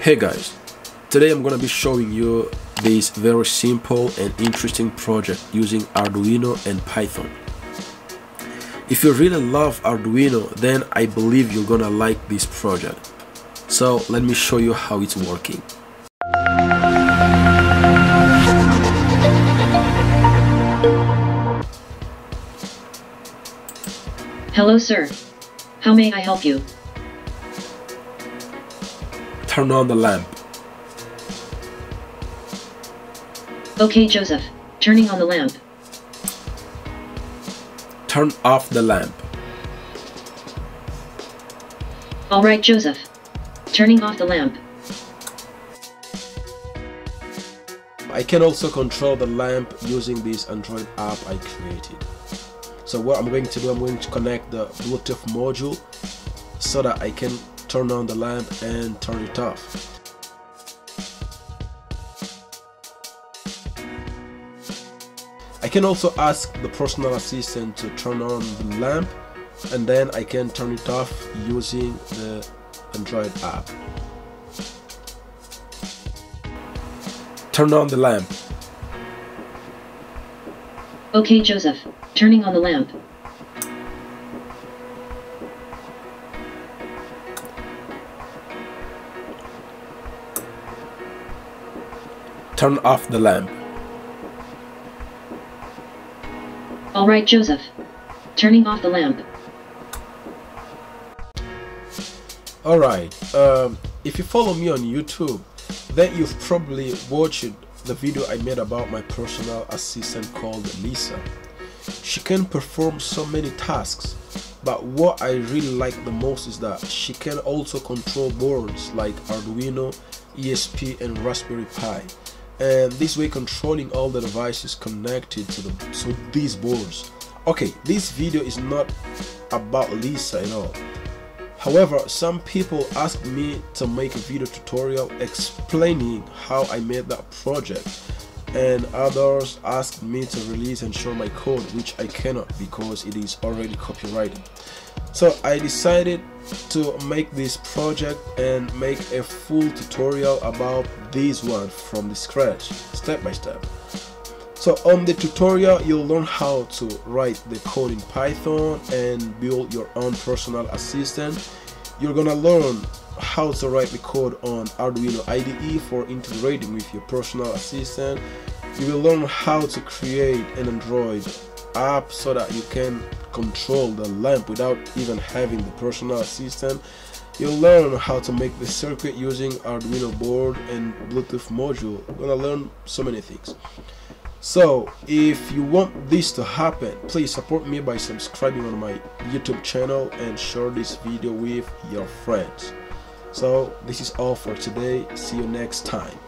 Hey guys, today I'm gonna be showing you this very simple and interesting project using Arduino and Python. If you really love Arduino, then I believe you're gonna like this project. So let me show you how it's working. Hello, sir. How may I help you? Turn on the lamp. Okay, Joseph. Turning on the lamp. Turn off the lamp. Alright, Joseph. Turning off the lamp. I can also control the lamp using this Android app I created. So what I'm going to do, I'm going to connect the Bluetooth module so that I can turn on the lamp and turn it off. I can also ask the personal assistant to turn on the lamp and then I can turn it off using the Android app. Turn on the lamp. Okay, Joseph. Turning on the lamp. Turn off the lamp. Alright, Joseph. Turning off the lamp. Alright, um, if you follow me on YouTube, then you've probably watched the video I made about my personal assistant called Lisa. She can perform so many tasks, but what I really like the most is that she can also control boards like Arduino, ESP, and Raspberry Pi. And this way controlling all the devices connected to the so these boards. Okay, this video is not about Lisa at all. However, some people asked me to make a video tutorial explaining how I made that project and others asked me to release and show my code which I cannot because it is already copyrighted. So I decided to make this project and make a full tutorial about this one from the scratch step by step. So on the tutorial you'll learn how to write the code in Python and build your own personal assistant. You're gonna learn how to write the code on Arduino IDE for integrating with your personal assistant. You will learn how to create an Android app so that you can control the lamp without even having the personal assistant. You'll learn how to make the circuit using Arduino board and Bluetooth module. You're gonna learn so many things. So, if you want this to happen, please support me by subscribing on my YouTube channel and share this video with your friends. So, this is all for today. See you next time.